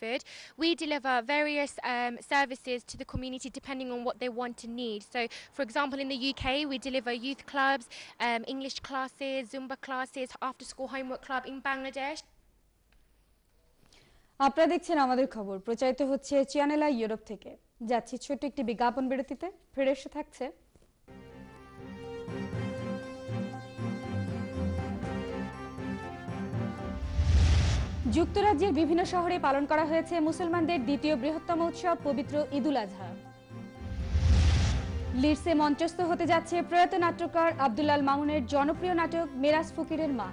Bradford, we deliver various um, services to the community depending on what they want and need. So, for example, in the UK, we deliver youth clubs, um, English classes, Zumba classes, after school homework club in Bangladesh. আপনারা দেখছেন আমাদের খবর প্রচারিত হচ্ছে channel I Europe থেকে যাচ্ছি ছোট্ট একটি বিজ্ঞাপন বিরতিতে ফিরে এসে থাকছে যুক্তরাজ্যের বিভিন্ন শহরে পালন করা হয়েছে মুসলমানদের দ্বিতীয় বৃহত্তম উৎসব, পবিত্র ঈদুল আজহা। লিডসে মঞ্চস্থ হতে যাচ্ছে প্রয়াত নাট্যকার আব্দুল্লাল মামুনের জনপ্রিয় নাটক, মেরাজ ফকিরের মা।